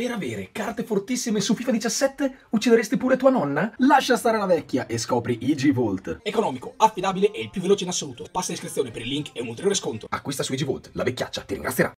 Per avere carte fortissime su FIFA 17 uccideresti pure tua nonna? Lascia stare la vecchia e scopri IG Vault. Economico, affidabile e il più veloce in assoluto. Passa l'iscrizione per il link e un ulteriore sconto. Acquista su IG Vault, la vecchiaccia ti ringrazierà.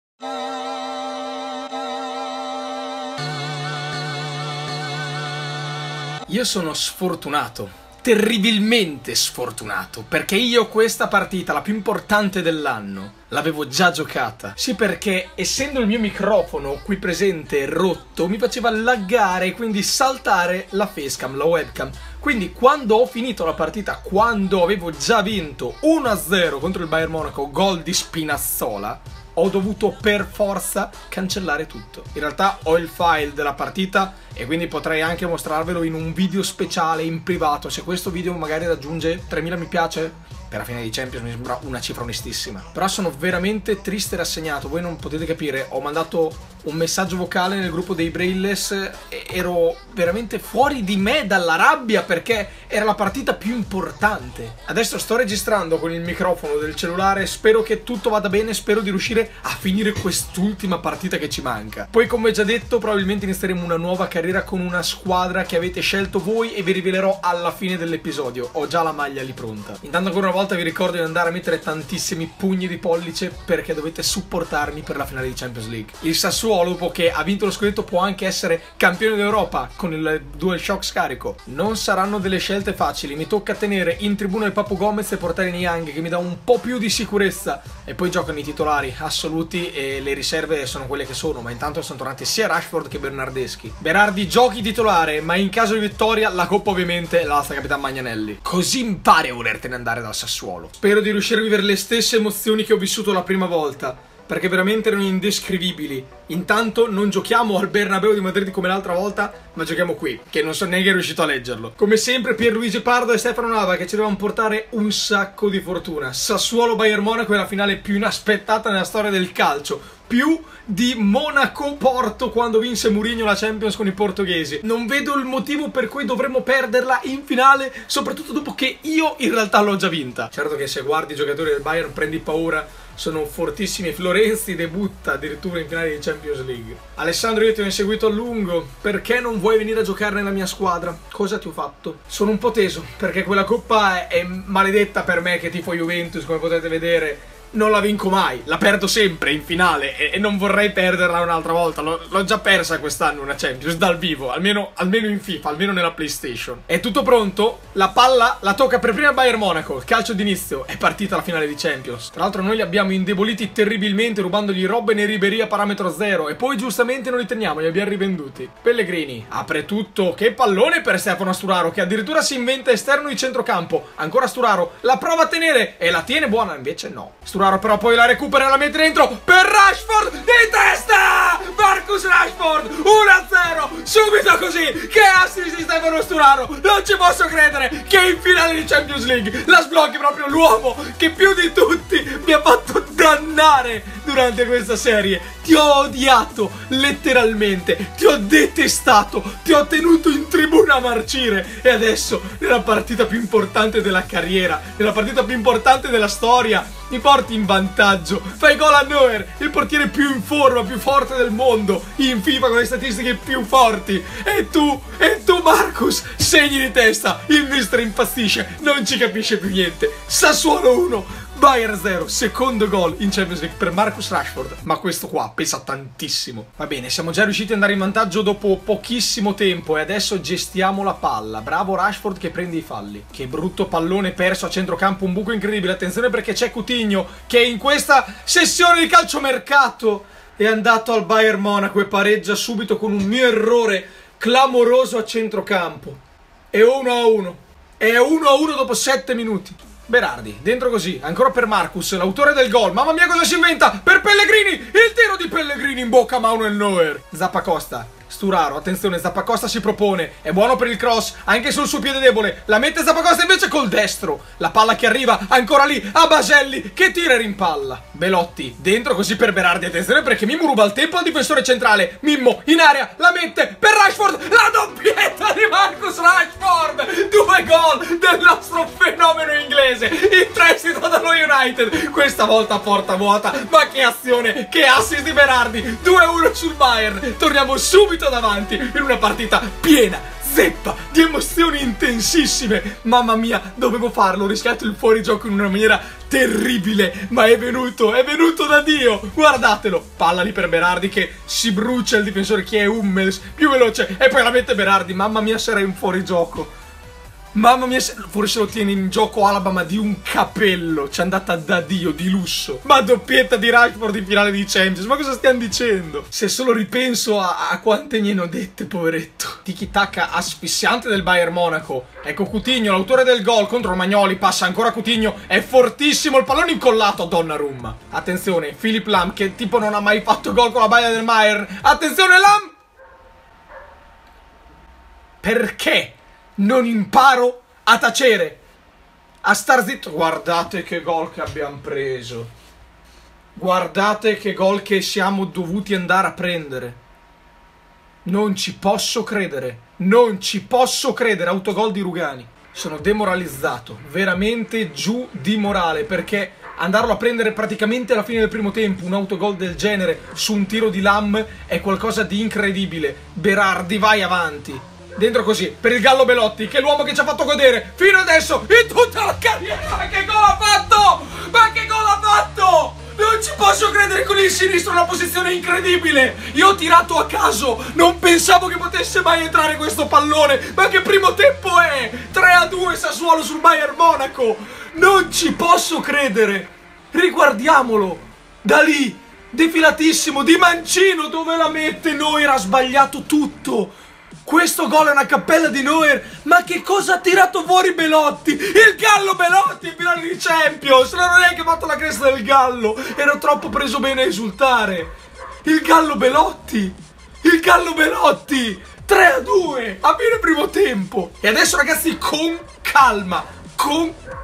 Io sono sfortunato terribilmente sfortunato perché io questa partita, la più importante dell'anno, l'avevo già giocata. Sì, perché essendo il mio microfono qui presente rotto, mi faceva laggare e quindi saltare la facecam, la webcam. Quindi quando ho finito la partita, quando avevo già vinto 1-0 contro il Bayern Monaco, gol di Spinazzola, ho dovuto per forza cancellare tutto. In realtà ho il file della partita e quindi potrei anche mostrarvelo in un video speciale in privato. Se questo video magari raggiunge 3000 mi piace, per la fine di Champions mi sembra una cifra onestissima. Però sono veramente triste e rassegnato, voi non potete capire, ho mandato un messaggio vocale nel gruppo dei Brailless e ero veramente fuori di me dalla rabbia perché era la partita più importante. Adesso sto registrando con il microfono del cellulare, spero che tutto vada bene, spero di riuscire a finire quest'ultima partita che ci manca. Poi come già detto probabilmente inizieremo una nuova carriera con una squadra che avete scelto voi e vi rivelerò alla fine dell'episodio. Ho già la maglia lì pronta. Intanto ancora una volta vi ricordo di andare a mettere tantissimi pugni di pollice perché dovete supportarmi per la finale di Champions League. Il Sassuolo, dopo che ha vinto lo scudetto, può anche essere campione d'Europa con il DualShock scarico. Non saranno delle scelte facili, mi tocca tenere in tribuna il Papu Gomez e portare Niang che mi dà un po' più di sicurezza e poi giocano i titolari assoluti e le riserve sono quelle che sono, ma intanto sono tornati sia Rashford che Bernardeschi. Berardi giochi titolare, ma in caso di vittoria la coppa ovviamente la sta Capitan Magnanelli. Così impari a volertene andare dal. Sassuolo. Spero di riuscire a vivere le stesse emozioni che ho vissuto la prima volta, perché veramente erano indescrivibili. Intanto non giochiamo al Bernabeu di Madrid come l'altra volta, ma giochiamo qui, che non so neanche è riuscito a leggerlo. Come sempre Pierluigi Pardo e Stefano Nava che ci dovevano portare un sacco di fortuna. Sassuolo Bayern Monaco è la finale più inaspettata nella storia del calcio più di Monaco-Porto quando vinse Mourinho la Champions con i portoghesi. Non vedo il motivo per cui dovremmo perderla in finale, soprattutto dopo che io in realtà l'ho già vinta. Certo che se guardi i giocatori del Bayern prendi paura, sono fortissimi. Florenzi debutta addirittura in finale di Champions League. Alessandro, io ti ho inseguito a lungo. Perché non vuoi venire a giocare nella mia squadra? Cosa ti ho fatto? Sono un po' teso, perché quella coppa è maledetta per me che tifo Juventus, come potete vedere non la vinco mai, la perdo sempre in finale e, e non vorrei perderla un'altra volta. L'ho già persa quest'anno una Champions dal vivo, almeno, almeno, in FIFA, almeno nella PlayStation. È tutto pronto? La palla la tocca per prima Bayern Monaco, calcio d'inizio, è partita la finale di Champions. Tra l'altro noi li abbiamo indeboliti terribilmente rubandogli Robben e Ribery a parametro zero e poi giustamente non li teniamo, li abbiamo rivenduti. Pellegrini apre tutto, che pallone per Stefano Sturaro che addirittura si inventa esterno di centrocampo. Ancora Sturaro, la prova a tenere e la tiene buona, invece no. Sturaro Sturaro però poi la recupera e la mette dentro per Rashford di testa! Marcus Rashford 1-0 subito così che assist di Stefano Sturaro. Non ci posso credere che in finale di Champions League la sblocchi proprio l'uomo che più di tutti mi ha fatto dannare durante questa serie. Ti ho odiato letteralmente. Ti ho detestato ti ho tenuto in tribuna a marcire. E adesso nella partita più importante della carriera nella partita più importante della storia mi porti in vantaggio. Fai gol a Neuer, il portiere più in forma, più forte del mondo, in FIFA con le statistiche più forti. E tu, e tu Marcus, segni di testa, il mister impazzisce, non ci capisce più niente. Sassuolo 1, Bayern 0, secondo gol in Champions League per Marcus Rashford, ma questo qua pesa tantissimo. Va bene, siamo già riusciti ad andare in vantaggio dopo pochissimo tempo e adesso gestiamo la palla. Bravo Rashford che prende i falli. Che brutto pallone perso a centrocampo, un buco incredibile. Attenzione perché c'è Coutinho che in questa sessione di calciomercato è andato al Bayern Monaco e pareggia subito con un mio errore clamoroso a centrocampo. È 1-1. È 1-1 dopo 7 minuti. Berardi, dentro così, ancora per Marcus, l'autore del gol. Mamma mia cosa si inventa! Per Pellegrini! Il tiro di Pellegrini in bocca a Manuel Neuer. Zappa Costa, Sturaro, attenzione, Zappacosta si propone, è buono per il cross, anche sul suo piede debole, la mette Zappacosta invece col destro, la palla che arriva, ancora lì, a Baselli, che tira e rimpalla. Belotti, dentro così per Berardi, attenzione perché Mimmo ruba il tempo al difensore centrale, Mimmo in area, la mette per Rashford, la doppietta di Marcus Rashford, due gol del nostro fenomeno inglese, in prestito dallo United, questa volta porta vuota, ma che azione, che assist di Berardi, 2-1 sul Bayern, torniamo subito davanti in una partita piena zeppa di emozioni intensissime. Mamma mia, dovevo farlo. Ho rischiato il fuorigioco in una maniera terribile. Ma è venuto, è venuto da Dio. Guardatelo. Palla lì per Berardi che si brucia il difensore che è Hummels. Più veloce. E poi la mette Berardi. Mamma mia, sarei un fuorigioco. Mamma mia, forse lo tiene in gioco Alaba, ma di un capello. C'è andata da Dio, di lusso. Ma doppietta di Rashford in finale di Champions. Ma cosa stiamo dicendo? Se solo ripenso a, a quante ne ho dette, poveretto. Tiki-taka asfissiante del Bayern Monaco. Ecco Coutinho, l'autore del gol contro Magnoli. Passa ancora Coutinho. È fortissimo il pallone incollato a Donnarumma. Attenzione, Philip Lam, che tipo non ha mai fatto gol con la baia del Bayern. Attenzione, Lam! Perché? Non imparo a tacere, a star zitto. Guardate che gol che abbiamo preso. Guardate che gol che siamo dovuti andare a prendere. Non ci posso credere. Non ci posso credere. Autogol di Rugani. Sono demoralizzato. Veramente giù di morale. Perché andarlo a prendere praticamente alla fine del primo tempo, un autogol del genere su un tiro di Lam è qualcosa di incredibile. Berardi, vai avanti. Dentro così, per il Gallo Belotti, che è l'uomo che ci ha fatto godere fino adesso in tutta la carriera. Ma che gol ha fatto? Ma che gol ha fatto? Non ci posso credere con il sinistro una posizione incredibile! Io ho tirato a caso! Non pensavo che potesse mai entrare questo pallone! Ma che primo tempo è? 3 a 2 Sassuolo sul Bayern Monaco! Non ci posso credere! Riguardiamolo! Da lì! Defilatissimo! Di mancino! Dove la mette? Noi era sbagliato tutto! Questo gol è una cappella di Neuer. Ma che cosa ha tirato fuori Belotti? Il gallo Belotti in finale di Champions. Non ho neanche fatto la cresta del gallo. Ero troppo preso bene a esultare. Il gallo Belotti. Il gallo Belotti. 3 a 2 a fine primo tempo. E adesso ragazzi con calma. Con calma.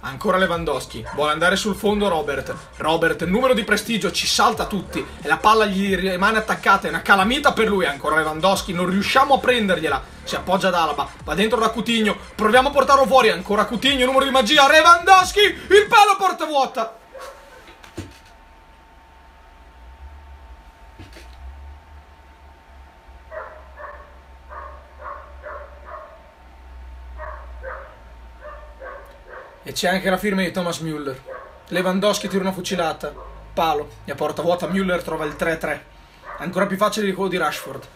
Ancora Lewandowski. Vuole andare sul fondo Robert. Robert, numero di prestigio, ci salta tutti. E la palla gli rimane attaccata. È una calamita per lui. Ancora Lewandowski. Non riusciamo a prendergliela. Si appoggia ad Alaba. Va dentro da Coutinho. Proviamo a portarlo fuori. Ancora Coutinho, numero di magia. Lewandowski. Il palo porta vuota. E c'è anche la firma di Thomas Müller. Lewandowski tira una fucilata. Palo. E a porta vuota Müller trova il 3-3. Ancora più facile di quello di Rashford.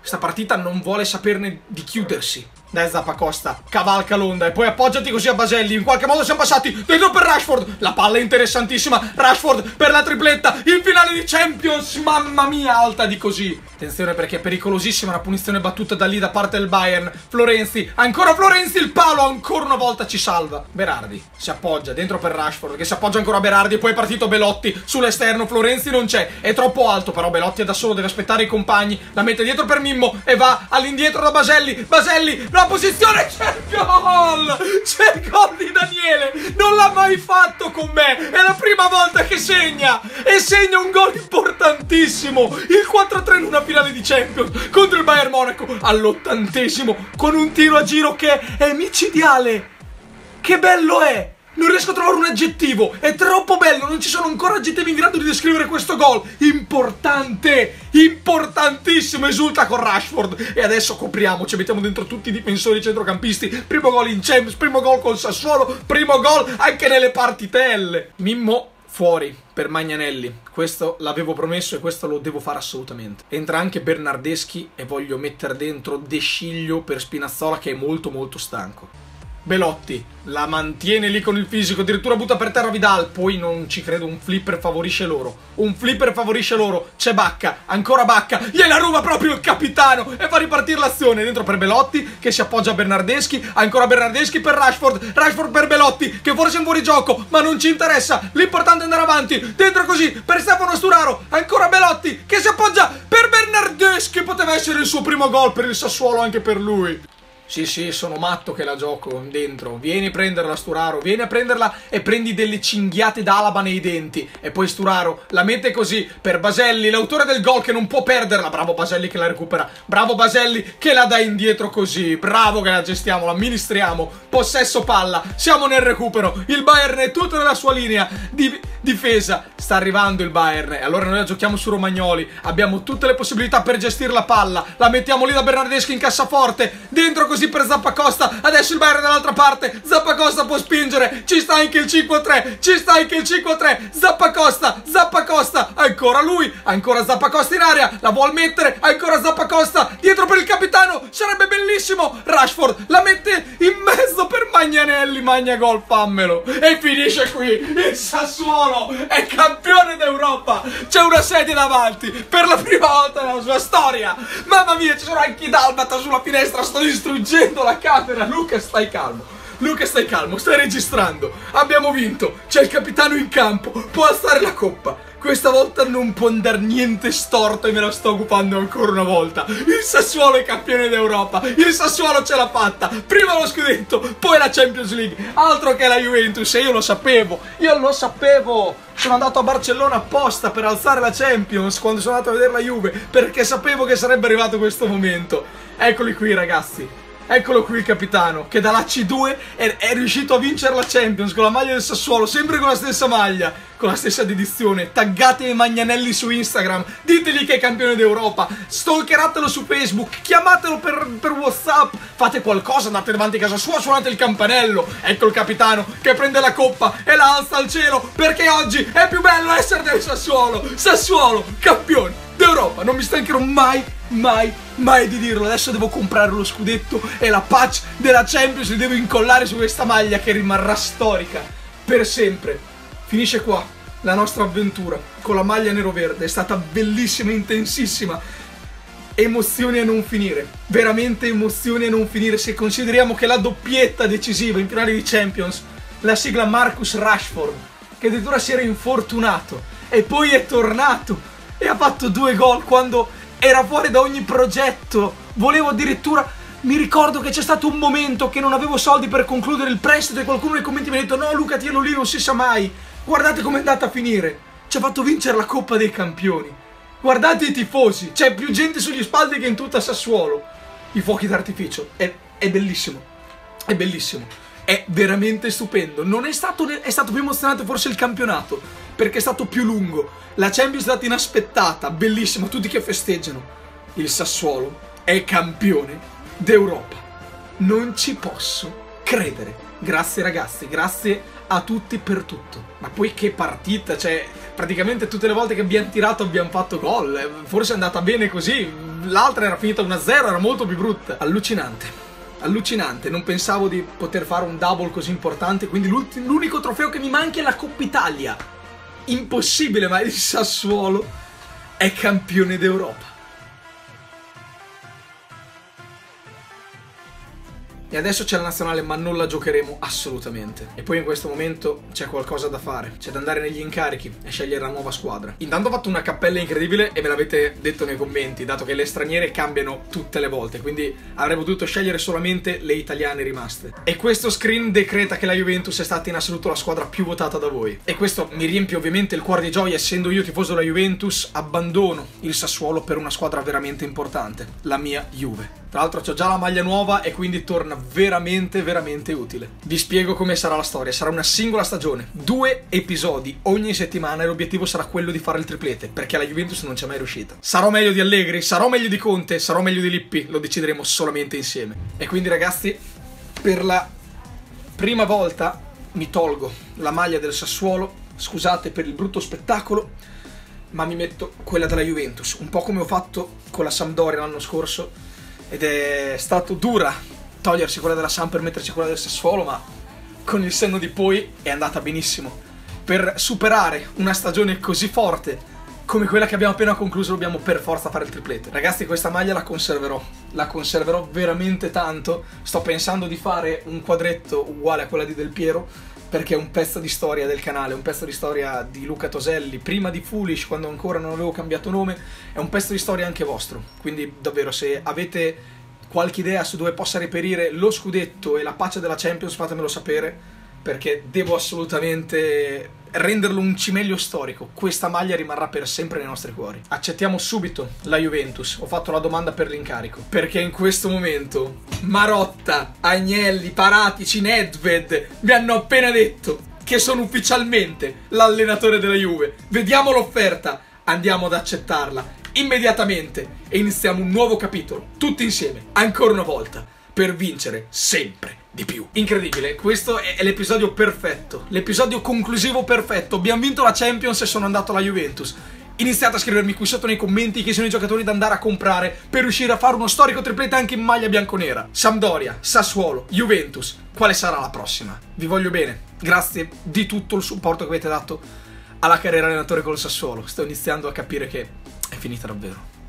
Questa partita non vuole saperne di chiudersi. Dai Zappacosta, cavalca l'onda e poi appoggiati così a Baselli. In qualche modo siamo passati dentro per Rashford. La palla è interessantissima. Rashford per la tripletta. In finale di Champions. Mamma mia, alta di così. Attenzione perché è pericolosissima una punizione battuta da lì da parte del Bayern. Florenzi, ancora Florenzi, il palo ancora una volta ci salva. Berardi si appoggia dentro per Rashford che si appoggia ancora a Berardi poi è partito Belotti sull'esterno. Florenzi non c'è, è troppo alto però Belotti è da solo, deve aspettare i compagni. La mette dietro per Mimmo e va all'indietro da Baselli. Baselli, la posizione, c'è il gol! C'è il gol di Daniele! Non l'ha mai fatto con me! È la prima volta che segna! E segna un gol importantissimo! Il 4-3 in una finale di Champions contro il Bayern Monaco all'ottantesimo con un tiro a giro che è micidiale! Che bello è! Non riesco a trovare un aggettivo, è troppo bello, non ci sono ancora aggettivi in grado di descrivere questo gol. Importante, importantissimo, esulta con Rashford. E adesso copriamoci, mettiamo dentro tutti i difensori centrocampisti. Primo gol in Champions, primo gol col Sassuolo, primo gol anche nelle partitelle. Mimmo fuori per Magnanelli. Questo l'avevo promesso e questo lo devo fare assolutamente. Entra anche Bernardeschi e voglio mettere dentro De Sciglio per Spinazzola che è molto molto stanco. Belotti la mantiene lì con il fisico, addirittura butta per terra Vidal, poi non ci credo, un flipper favorisce loro, un flipper favorisce loro, c'è Bacca, ancora Bacca, gliela ruba proprio il capitano e fa ripartire l'azione, dentro per Belotti che si appoggia a Bernardeschi, ancora Bernardeschi per Rashford, Rashford per Belotti che forse è un fuorigioco, ma non ci interessa, l'importante è andare avanti, dentro così per Stefano Sturaro, ancora Belotti che si appoggia per Bernardeschi, poteva essere il suo primo gol per il Sassuolo anche per lui. Sì, sì, sono matto che la gioco dentro. Vieni a prenderla, Sturaro. Vieni a prenderla e prendi delle cinghiate d'alaba nei denti. E poi Sturaro la mette così per Baselli, l'autore del gol che non può perderla. Bravo Baselli che la recupera. Bravo Baselli che la dà indietro così. Bravo che la gestiamo, la amministriamo. Possesso palla. Siamo nel recupero. Il Bayern è tutto nella sua linea di difesa. Sta arrivando il Bayern. E allora noi la giochiamo su Romagnoli. Abbiamo tutte le possibilità per gestire la palla. La mettiamo lì da Bernardeschi in cassaforte. Dentro così per Zappacosta. Adesso il Bayern dall'altra parte. Zappacosta può spingere. Ci sta anche il 5-3. Ci sta anche il 5-3. Zappacosta. Zappacosta. Ancora lui. Ancora Zappacosta in area. La vuol mettere. Ancora Zappacosta. Dietro per il capitano. Sarebbe bellissimo. Rashford la mette in Magnanelli. Magna gol, fammelo. E finisce qui. Il Sassuolo è campione d'Europa. C'è una sedia davanti. Per la prima volta nella sua storia. Mamma mia, ci sono anche i Dalmata sulla finestra. Sto distruggendo la camera. Luca, stai calmo. Luca, stai calmo, stai registrando. Abbiamo vinto. C'è il capitano in campo. Può alzare la coppa. Questa volta non può andare niente storto e me la sto occupando ancora una volta. Il Sassuolo è campione d'Europa. Il Sassuolo ce l'ha fatta. Prima lo scudetto, poi la Champions League. Altro che la Juventus. E io lo sapevo. Io lo sapevo. Sono andato a Barcellona apposta per alzare la Champions quando sono andato a vedere la Juve. Perché sapevo che sarebbe arrivato questo momento. Eccoli qui, ragazzi. Eccolo qui il capitano, che dalla C2 è, è, riuscito a vincere la Champions con la maglia del Sassuolo, sempre con la stessa maglia, con la stessa dedizione. Taggate i Magnanelli su Instagram, ditegli che è campione d'Europa, stalkeratelo su Facebook, chiamatelo per, per, Whatsapp, fate qualcosa, andate davanti a casa sua, suonate il campanello. Ecco il capitano che prende la coppa e la alza al cielo, perché oggi è più bello essere del Sassuolo. Sassuolo, campione d'Europa, non mi stancherò mai, mai, mai di dirlo. Adesso devo comprare lo scudetto e la patch della Champions li devo incollare su questa maglia che rimarrà storica per sempre. Finisce qua la nostra avventura con la maglia nero-verde. È stata bellissima, intensissima. Emozioni a non finire, veramente emozioni a non finire se consideriamo che la doppietta decisiva in finale di Champions, la sigla Marcus Rashford, che addirittura si era infortunato e poi è tornato e ha fatto due gol quando era fuori da ogni progetto. Volevo addirittura... Mi ricordo che c'è stato un momento che non avevo soldi per concludere il prestito e qualcuno nei commenti mi ha detto no Luca tienilo lì non si sa mai. Guardate com'è andata a finire. Ci ha fatto vincere la Coppa dei Campioni. Guardate i tifosi. C'è più gente sugli spaldi che in tutta Sassuolo. I fuochi d'artificio. È, è bellissimo. È bellissimo. È veramente stupendo. Non è stato, è stato più emozionante forse il campionato. Perché è stato più lungo la Champions è stata inaspettata, bellissima, tutti che festeggiano. Il Sassuolo è campione d'Europa. Non ci posso credere. Grazie ragazzi, grazie a tutti per tutto. Ma poi che partita, cioè praticamente tutte le volte che abbiamo tirato abbiamo fatto gol. Forse è andata bene così, l'altra era finita 1-0, era molto più brutta. Allucinante. Allucinante, non pensavo di poter fare un double così importante, quindi l'unico trofeo che mi manca è la Coppa Italia impossibile, ma il Sassuolo è campione d'Europa. E adesso c'è la nazionale ma non la giocheremo assolutamente. E poi in questo momento c'è qualcosa da fare. C'è da andare negli incarichi e scegliere la nuova squadra. Intanto ho fatto una cappella incredibile e me l'avete detto nei commenti, dato che le straniere cambiano tutte le volte. Quindi avrei potuto scegliere solamente le italiane rimaste. E questo screen decreta che la Juventus è stata in assoluto la squadra più votata da voi. E questo mi riempie ovviamente il cuore di gioia, essendo io tifoso della Juventus, abbandono il Sassuolo per una squadra veramente importante, la mia Juve. Tra l'altro ho già la maglia nuova e quindi torna veramente veramente utile. Vi spiego come sarà la storia, sarà una singola stagione, due episodi ogni settimana e l'obiettivo sarà quello di fare il triplete, perché la Juventus non c'è mai riuscita. Sarò meglio di Allegri, sarò meglio di Conte, sarò meglio di Lippi, lo decideremo solamente insieme. E quindi ragazzi, per la prima volta mi tolgo la maglia del Sassuolo, scusate per il brutto spettacolo, ma mi metto quella della Juventus, un po' come ho fatto con la Sampdoria l'anno scorso ed è stato dura togliersi quella della Sam per metterci quella del Sassuolo, ma con il senno di poi è andata benissimo. Per superare una stagione così forte come quella che abbiamo appena concluso dobbiamo per forza fare il triplete. Ragazzi, questa maglia la conserverò. La conserverò veramente tanto. Sto pensando di fare un quadretto uguale a quella di Del Piero perché è un pezzo di storia del canale, un pezzo di storia di Luca Toselli, prima di Foolish, quando ancora non avevo cambiato nome, è un pezzo di storia anche vostro. Quindi davvero, se avete qualche idea su dove possa reperire lo scudetto e la pace della Champions, fatemelo sapere, perché devo assolutamente renderlo un cimelio storico. Questa maglia rimarrà per sempre nei nostri cuori. Accettiamo subito la Juventus. Ho fatto la domanda per l'incarico. Perché in questo momento Marotta, Agnelli, Paratici, Nedved mi hanno appena detto che sono ufficialmente l'allenatore della Juve. Vediamo l'offerta. Andiamo ad accettarla immediatamente e iniziamo un nuovo capitolo, tutti insieme, ancora una volta, per vincere sempre di più. Incredibile, questo è l'episodio perfetto, l'episodio conclusivo perfetto. Abbiamo vinto la Champions e sono andato alla Juventus. Iniziate a scrivermi qui sotto nei commenti chi sono i giocatori da andare a comprare per riuscire a fare uno storico triplete anche in maglia bianconera. Sampdoria, Sassuolo, Juventus. Quale sarà la prossima? Vi voglio bene. Grazie di tutto il supporto che avete dato alla carriera allenatore col Sassuolo. Sto iniziando a capire che è finita davvero.